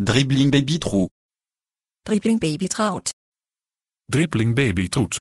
Dribbling baby trou. Dribbling baby trout. Dribbling baby troet.